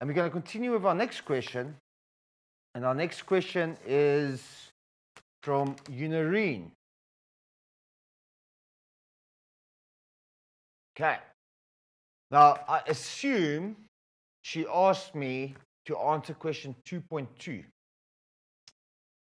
And we're going to continue with our next question. And our next question is from Unarine. Okay. Now, I assume she asked me to answer question 2.2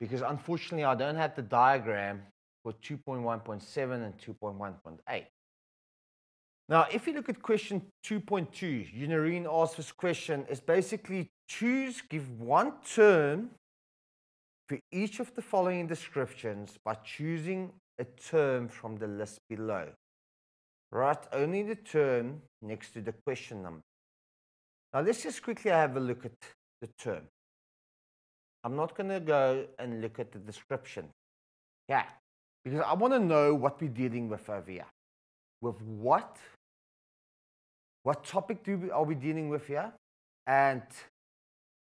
because unfortunately I don't have the diagram for 2.1.7 and 2.1.8. Now, if you look at question 2.2, Unarine asks this question, is basically choose, give one term for each of the following descriptions by choosing a term from the list below. Write only the term next to the question number. Now let's just quickly have a look at the term. I'm not going to go and look at the description. Yeah, because I want to know what we're dealing with over here. With what? What topic do we, are we dealing with here? And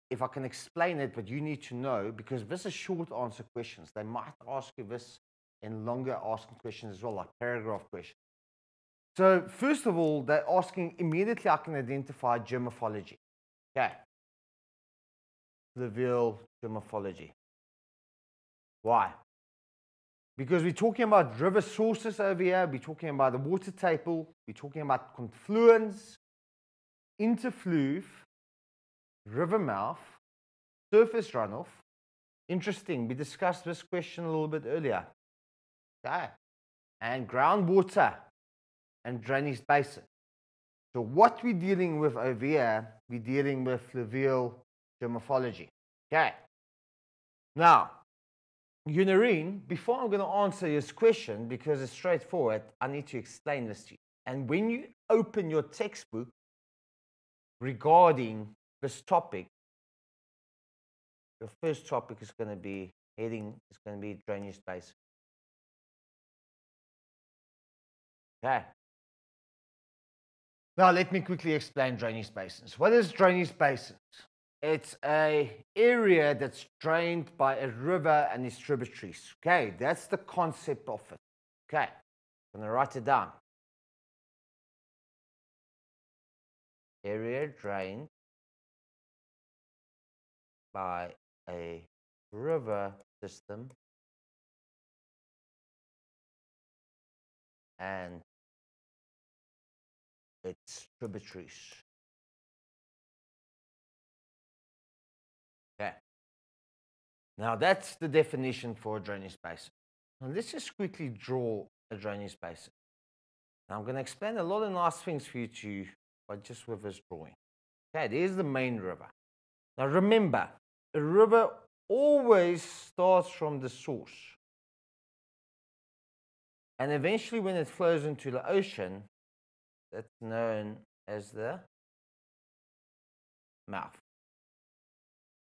if I can explain it, but you need to know, because this is short answer questions. They might ask you this in longer asking questions as well, like paragraph questions. So first of all, they're asking immediately I can identify geomorphology. Okay. Fluvial geomorphology. Why? Because we're talking about river sources over here, we're talking about the water table, we're talking about confluence, interfluve, river mouth, surface runoff. Interesting, we discussed this question a little bit earlier. Okay. And groundwater and drainage basin. So what we're dealing with over here, we're dealing with fluvial geomorphology. Okay. Now, Unarine, before I'm going to answer this question, because it's straightforward, I need to explain this to you. And when you open your textbook regarding this topic, your first topic is going to be heading is going to be drainage basin. Okay. Now let me quickly explain drainage basins. What is drainage basins? It's a area that's drained by a river and its tributaries. Okay, that's the concept of it. Okay, I'm gonna write it down. Area drained by a river system and its tributaries. Now that's the definition for a drainage basin. Now let's just quickly draw a drainage basin. Now I'm going to explain a lot of nice things for you to, but just with this drawing. Okay, there's the main river. Now remember, a river always starts from the source. And eventually when it flows into the ocean, that's known as the mouth.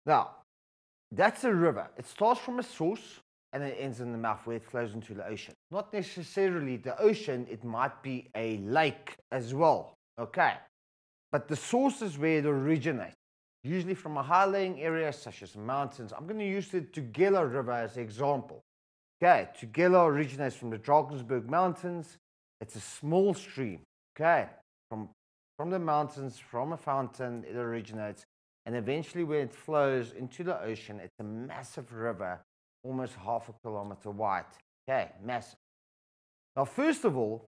Now, that's a river. It starts from a source and it ends in the mouth where it flows into the ocean. Not necessarily the ocean, it might be a lake as well. Okay. But the source is where it originates, usually from a high-lying area such as mountains. I'm going to use the Tugela River as an example. Okay, Tugela originates from the Drakensberg Mountains. It's a small stream. Okay, from, from the mountains, from a fountain, it originates. And eventually when it flows into the ocean, it's a massive river, almost half a kilometer wide. Okay, massive. Now, first of all,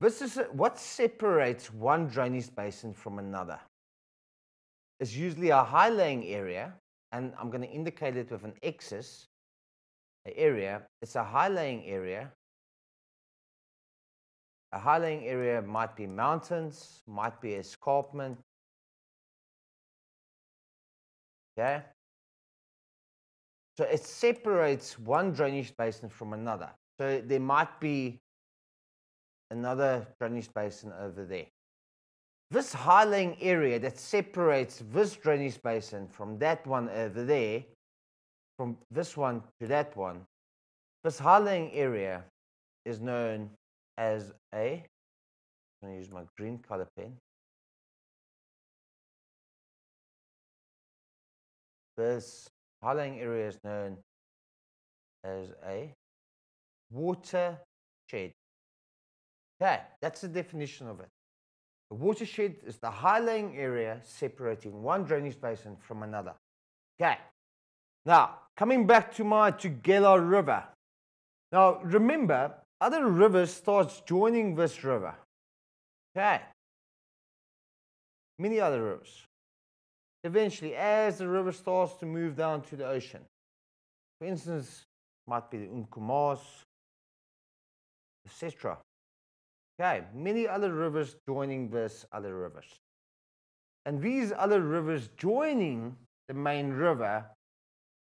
this is what separates one drainage basin from another. It's usually a high-lying area, and I'm going to indicate it with an axis, area. It's a high-lying area. A high-lying area might be mountains, might be escarpment, Okay? So it separates one drainage basin from another. So there might be another drainage basin over there. This high-lying area that separates this drainage basin from that one over there, from this one to that one, this high-lying area is known as a, I'm going to use my green color pen, This high-lying area is known as a watershed. Okay, that's the definition of it. A watershed is the high-lying area separating one drainage basin from another. Okay. Now, coming back to my Tugela River. Now, remember, other rivers starts joining this river. Okay. Many other rivers. Eventually, as the river starts to move down to the ocean, for instance, might be the Umkomaas, etc. Okay, many other rivers joining this other rivers. And these other rivers joining the main river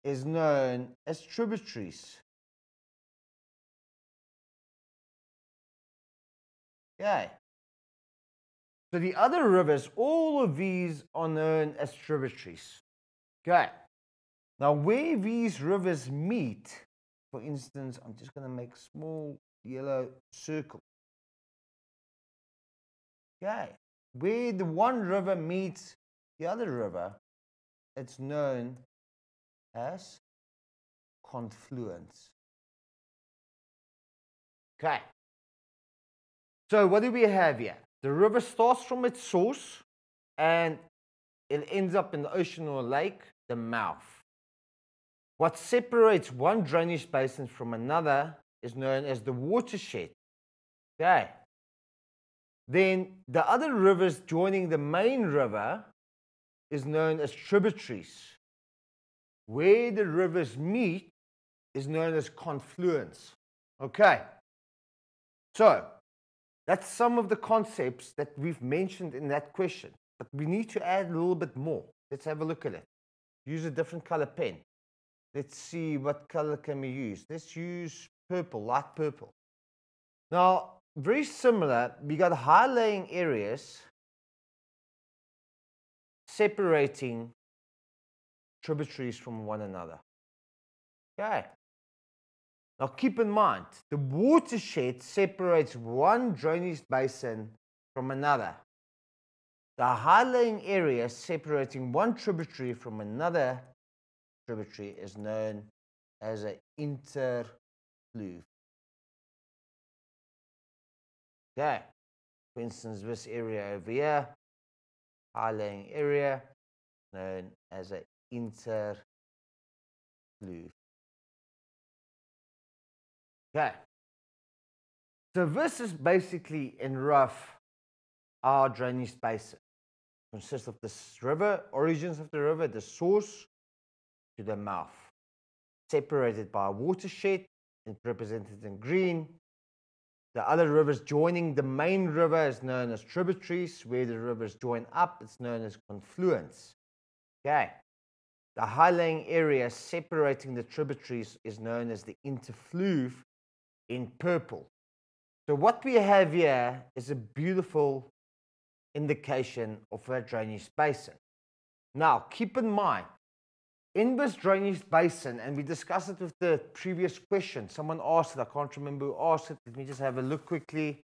is known as tributaries. Okay. So the other rivers, all of these are known as tributaries. Okay. Now where these rivers meet, for instance, I'm just going to make small yellow circle. Okay. Where the one river meets the other river, it's known as confluence. Okay. So what do we have here? The river starts from its source and it ends up in the ocean or lake, the mouth. What separates one drainage basin from another is known as the watershed. Okay. Then the other rivers joining the main river is known as tributaries. Where the rivers meet is known as confluence. Okay. So, that's some of the concepts that we've mentioned in that question. But we need to add a little bit more. Let's have a look at it. Use a different color pen. Let's see what color can we use. Let's use purple, light purple. Now, very similar, we got high-lying areas separating tributaries from one another. Okay. Now keep in mind, the watershed separates one drainage basin from another. The high-lying area separating one tributary from another tributary is known as an interfluve. Okay, for instance, this area over here, high-lying area, known as an interfluve. Okay. So this is basically in rough our drainage basin. Consists of this river, origins of the river, the source to the mouth. Separated by a watershed, and represented in green. The other rivers joining the main river is known as tributaries. Where the rivers join up, it's known as confluence. Okay. The high-lying area separating the tributaries is known as the interfluve in purple. So what we have here is a beautiful indication of a drainage basin. Now, keep in mind, in this drainage basin, and we discussed it with the previous question, someone asked it, I can't remember who asked it, let me just have a look quickly.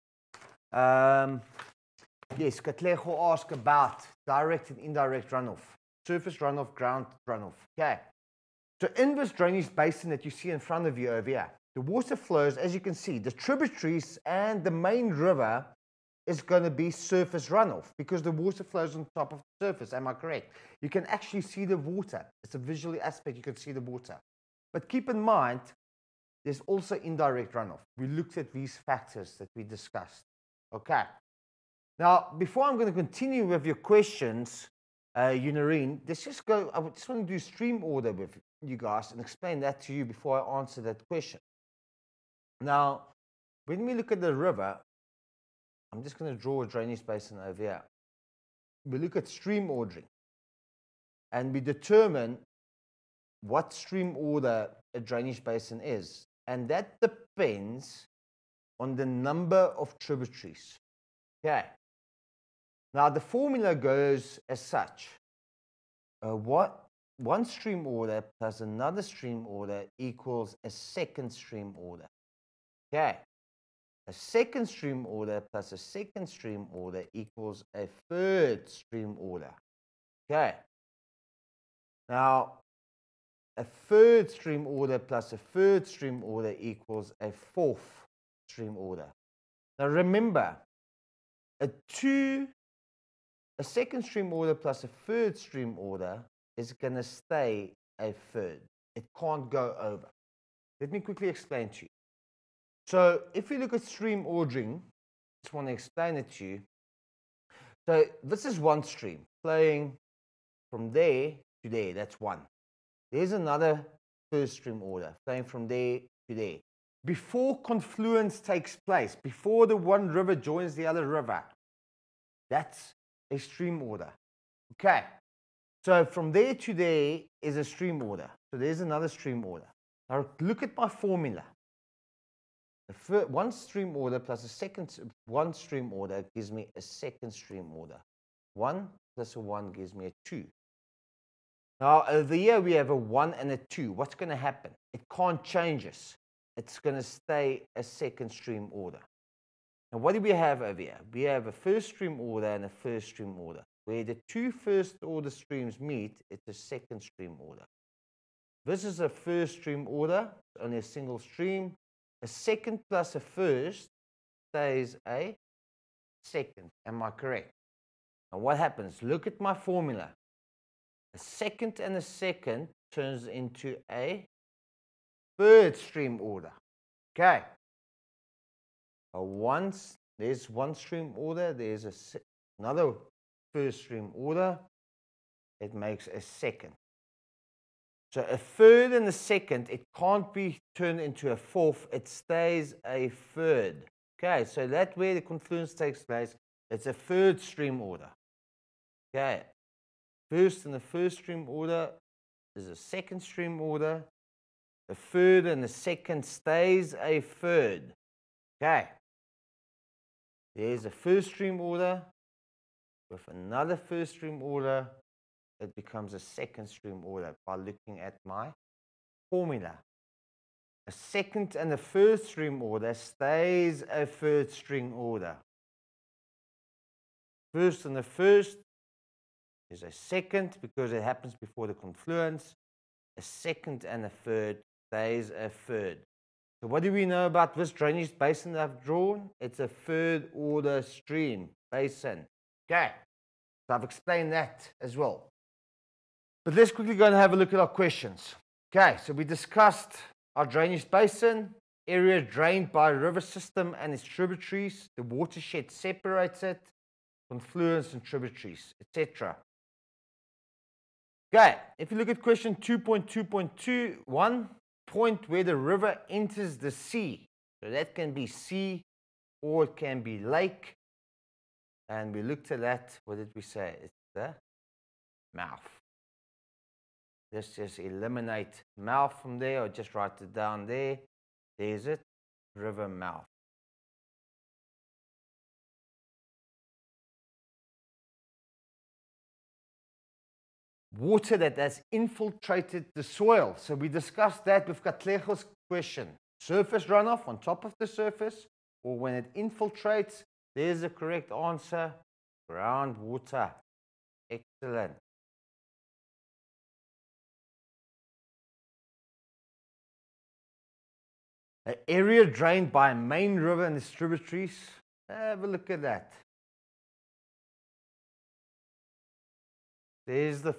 Um, yes, Katlego asked about direct and indirect runoff, surface runoff, ground runoff. Okay, so in this drainage basin that you see in front of you over here, the water flows, as you can see, the tributaries and the main river is going to be surface runoff because the water flows on top of the surface. Am I correct? You can actually see the water. It's a visual aspect. You can see the water. But keep in mind, there's also indirect runoff. We looked at these factors that we discussed. Okay. Now, before I'm going to continue with your questions, uh, Unarine, let's just go. I just want to do stream order with you guys and explain that to you before I answer that question. Now, when we look at the river, I'm just going to draw a drainage basin over here. We look at stream ordering and we determine what stream order a drainage basin is. And that depends on the number of tributaries. Okay. Now the formula goes as such. Uh, what one stream order plus another stream order equals a second stream order. Okay. A second stream order plus a second stream order equals a third stream order. Okay. Now, a third stream order plus a third stream order equals a fourth stream order. Now remember, a two a second stream order plus a third stream order is going to stay a third. It can't go over. Let me quickly explain to you. So if you look at stream ordering, I just want to explain it to you. So this is one stream playing from there to there. That's one. There's another first stream order playing from there to there. Before confluence takes place, before the one river joins the other river, that's a stream order. Okay. So from there to there is a stream order. So there's another stream order. Now look at my formula. One stream order plus a second one stream order gives me a second stream order. One plus a one gives me a two. Now over here we have a one and a two. What's going to happen? It can't change us. It's going to stay a second stream order. And what do we have over here? We have a first stream order and a first stream order. Where the two first order streams meet, it's a second stream order. This is a first stream order, only a single stream. A second plus a first stays a second. Am I correct? Now what happens? Look at my formula. A second and a second turns into a third stream order. Okay. A once there's one stream order, there's a, another first stream order, it makes a second. So a third and a second, it can't be turned into a fourth, it stays a third. Okay, so that where the confluence takes place, it's a third stream order. Okay, first and the first stream order is a second stream order. The third and the second stays a third. Okay. There's a first stream order with another first stream order. It becomes a second stream order by looking at my formula. A second and a first stream order stays a third string order. First and the first is a second because it happens before the confluence. A second and a third stays a third. So what do we know about this drainage basin that I've drawn? It's a third order stream basin. Okay, so I've explained that as well. But let's quickly go and have a look at our questions. Okay, so we discussed our drainage basin, area drained by a river system and its tributaries, the watershed separates it, confluence and tributaries, etc. Okay, if you look at question 2.2.21, point where the river enters the sea. So that can be sea or it can be lake. And we looked at that. What did we say? It's the mouth. Let's just eliminate mouth from there or just write it down there. There's it, river mouth. water that has infiltrated the soil. So we discussed that with Katlego's question. Surface runoff on top of the surface, or when it infiltrates, there's the correct answer, groundwater. Excellent. An area drained by a main river and its tributaries. Have a look at that. There's the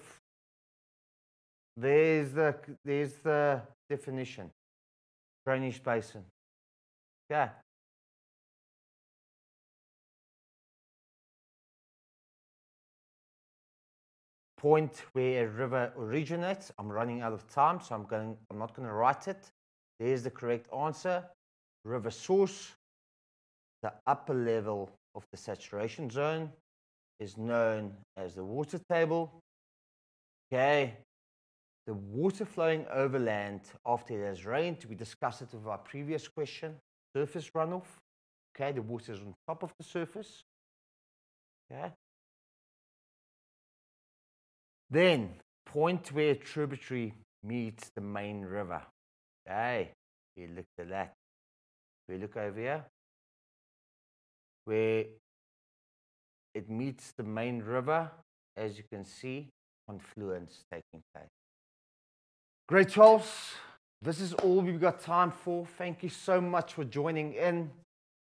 there's the, there's the definition. Drainage basin. Okay. Point where a river originates. I'm running out of time, so I'm going I'm not going to write it. There's the correct answer. River source. The upper level of the saturation zone is known as the water table. Okay, the water flowing over land after it has rained, we discussed it with our previous question, surface runoff. Okay, the water is on top of the surface. Okay. Then, point where tributary meets the main river. Okay, we look at that. We look over here, where it meets the main river, as you can see, confluence taking place. Great, Charles. This is all we've got time for. Thank you so much for joining in.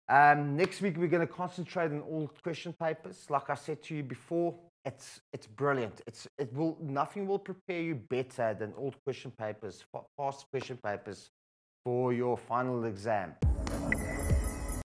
Um, next week, we're going to concentrate on all question papers. Like I said to you before, it's, it's brilliant. It's, it will, nothing will prepare you better than old question papers, past question papers for your final exam.